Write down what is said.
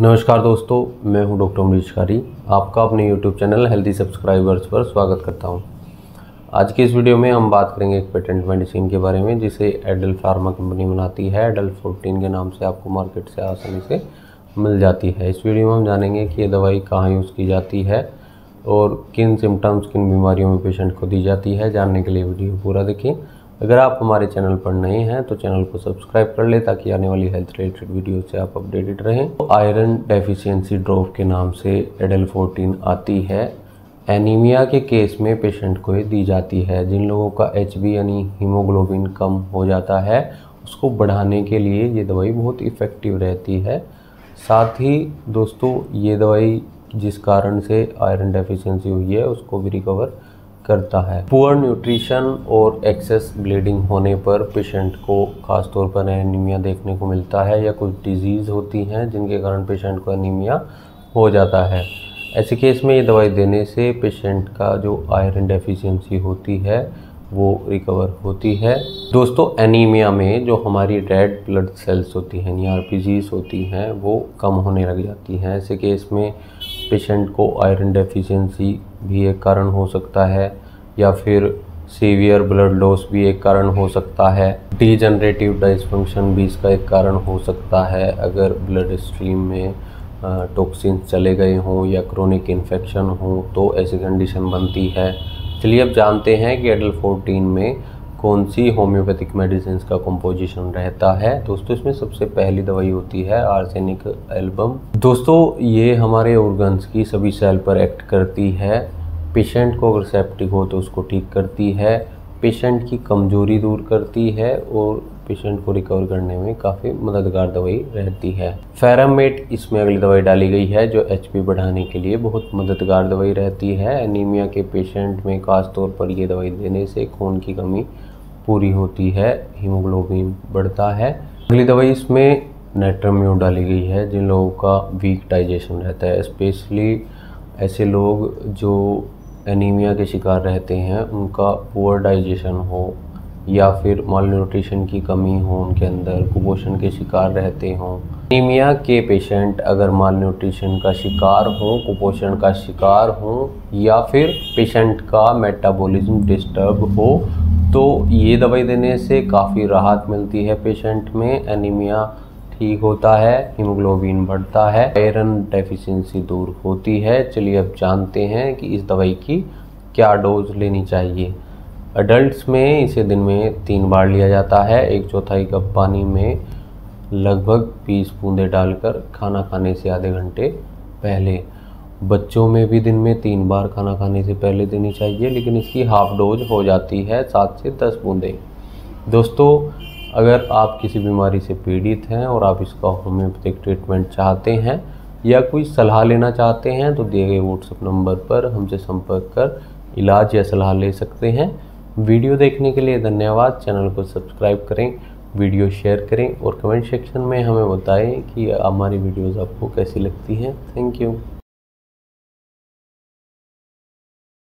नमस्कार दोस्तों, मैं हूँ डॉक्टर अमरीश कारी। आपका अपने यूट्यूब चैनल हेल्दी सब्सक्राइबर्स पर स्वागत करता हूँ। आज की इस वीडियो में हम बात करेंगे एक पेटेंट मेडिसिन के बारे में, जिसे एडल फार्मा कंपनी बनाती है। एडल फोर्टीन के नाम से आपको मार्केट से आसानी से मिल जाती है। इस वीडियो में हम जानेंगे कि ये दवाई कहाँ यूज़ की जाती है और किन सिम्टम्स किन बीमारियों में पेशेंट को दी जाती है। जानने के लिए वीडियो पूरा देखें। अगर आप हमारे चैनल पर नए हैं तो चैनल को सब्सक्राइब कर लें ताकि आने वाली हेल्थ रिलेटेड वीडियो से आप अपडेटेड रहें। तो आयरन डेफिशिएंसी ड्रॉप के नाम से एडल फोर्टीन आती है। एनीमिया के केस में पेशेंट को ये दी जाती है, जिन लोगों का एचबी यानी हीमोग्लोबिन कम हो जाता है, उसको बढ़ाने के लिए ये दवाई बहुत इफ़ेक्टिव रहती है। साथ ही दोस्तों, ये दवाई जिस कारण से आयरन डेफिशिएंसी हुई है, उसको भी रिकवर करता है। पुअर न्यूट्रिशन और एक्सेस ब्लीडिंग होने पर पेशेंट को खासतौर पर एनीमिया देखने को मिलता है या कुछ डिज़ीज़ होती हैं जिनके कारण पेशेंट को एनीमिया हो जाता है। ऐसे केस में ये दवाई देने से पेशेंट का जो आयरन डेफिशिएंसी होती है, वो रिकवर होती है। दोस्तों एनीमिया में जो हमारी रेड ब्लड सेल्स होती हैं, यानी आर होती हैं, वो कम होने लग जाती हैं। ऐसे केस में पेशेंट को आयरन डेफिशिएंसी भी एक कारण हो सकता है, या फिर सीवियर ब्लड लॉस भी एक कारण हो सकता है। डीजनरेटिव डाइसफंक्शन भी इसका एक कारण हो सकता है, अगर ब्लड स्ट्रीम में टॉक्सिन चले गए हों या क्रोनिक इन्फेक्शन हो तो ऐसी कंडीशन बनती है। चलिए अब जानते हैं कि एडल फोर्टीन में कौन सी होम्योपैथिक मेडिसिन का कंपोजिशन रहता है? दोस्तों, इसमें सबसे पहली दवाई होती है आर्सेनिक एल्बम दोस्तों, ये हमारे ऑर्गन्स की सभी सेल पर एक्ट करती है। पेशेंट को अगर सेप्टिक हो तो उसको ठीक करती है। पेशेंट की कमज़ोरी दूर करती है और पेशेंट को रिकवर करने में काफ़ी मददगार दवाई रहती है। फेरामेट इसमें अगली दवाई डाली गई है, जो एच बढ़ाने के लिए बहुत मददगार दवाई रहती है। एनीमिया के पेशेंट में खास तौर पर ये दवाई देने से खून की कमी पूरी होती है हीमोग्लोबिन बढ़ता है। अगली दवाई इसमें नेट्रम्यू डाली गई है, जिन लोगों का वीक डाइजेशन रहता है। स्पेशली ऐसे लोग जो एनीमिया के शिकार रहते हैं, उनका पुअर डाइजेशन हो या फिर माल न्यूट्रिशन की कमी हो उनके अंदर, कुपोषण के शिकार रहते हों। एनीमिया के पेशेंट अगर माल न्यूट्रिशन का शिकार हो, कुपोषण का शिकार हो, या फिर पेशेंट का मेटाबॉलिज्म डिस्टर्ब हो तो ये दवाई देने से काफ़ी राहत मिलती है पेशेंट में। एनीमिया ठीक होता है हीमोग्लोबिन बढ़ता है आयरन डेफिशिएंसी दूर होती है। चलिए अब जानते हैं कि इस दवाई की क्या डोज लेनी चाहिए। अडल्ट्स में इसे दिन में तीन बार लिया जाता है। एक चौथाई कप पानी में लगभग बीस बूंदे डालकर खाना खाने से आधे घंटे पहले। बच्चों में भी दिन में तीन बार खाना खाने से पहले देनी चाहिए, लेकिन इसकी हाफ़ डोज हो जाती है सात से दस बूंदे। दोस्तों, अगर आप किसी बीमारी से पीड़ित हैं और आप इसका होम्योपैथिक ट्रीटमेंट चाहते हैं या कोई सलाह लेना चाहते हैं तो दिए गए व्हाट्सएप नंबर पर हमसे संपर्क कर, इलाज या सलाह ले सकते हैं। वीडियो देखने के लिए धन्यवाद। चैनल को सब्सक्राइब करें, वीडियो शेयर करें और कमेंट सेक्शन में हमें बताएँ कि हमारी वीडियोस आपको कैसी लगती हैं। Thank you.